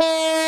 Thank